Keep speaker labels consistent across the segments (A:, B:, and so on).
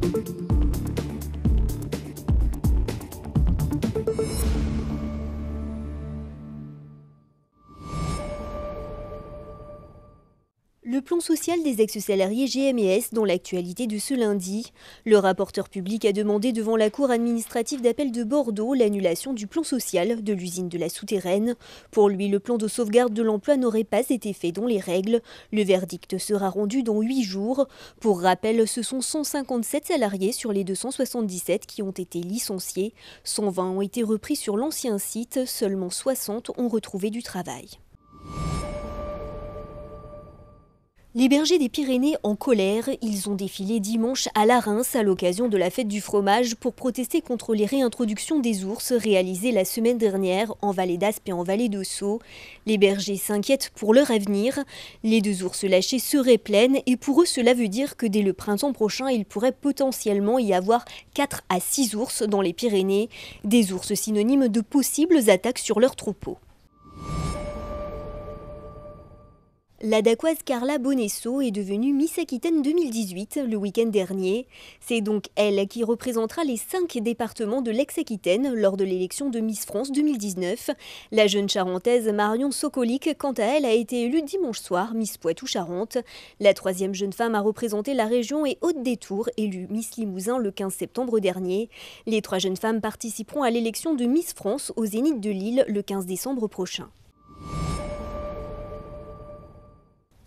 A: Thank you. Le plan social des ex-salariés GMS dans l'actualité de ce lundi. Le rapporteur public a demandé devant la Cour administrative d'appel de Bordeaux l'annulation du plan social de l'usine de la souterraine. Pour lui, le plan de sauvegarde de l'emploi n'aurait pas été fait dans les règles. Le verdict sera rendu dans huit jours. Pour rappel, ce sont 157 salariés sur les 277 qui ont été licenciés. 120 ont été repris sur l'ancien site, seulement 60 ont retrouvé du travail. Les bergers des Pyrénées en colère, ils ont défilé dimanche à la Reims à l'occasion de la fête du fromage pour protester contre les réintroductions des ours réalisées la semaine dernière en vallée d'Aspe et en vallée d'Ossau. Les bergers s'inquiètent pour leur avenir. Les deux ours lâchés seraient pleines et pour eux cela veut dire que dès le printemps prochain il pourrait potentiellement y avoir 4 à 6 ours dans les Pyrénées, des ours synonymes de possibles attaques sur leurs troupeaux. La Dacoise Carla Bonesso est devenue Miss Aquitaine 2018 le week-end dernier. C'est donc elle qui représentera les cinq départements de l'ex-Aquitaine lors de l'élection de Miss France 2019. La jeune charentaise Marion Sokolic, quant à elle, a été élue dimanche soir Miss Poitou-Charentes. La troisième jeune femme a représenté la région et Haute des élue Miss Limousin le 15 septembre dernier. Les trois jeunes femmes participeront à l'élection de Miss France au Zénith de Lille le 15 décembre prochain.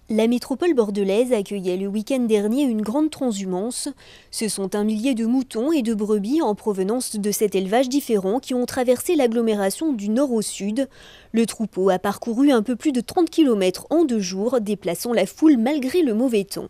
A: La métropole bordelaise accueillait le week-end dernier une grande transhumance. Ce sont un millier de moutons et de brebis en provenance de cet élevage différent qui ont traversé l'agglomération du nord au sud. Le troupeau a parcouru un peu plus de 30 km en deux jours, déplaçant la foule malgré le mauvais temps.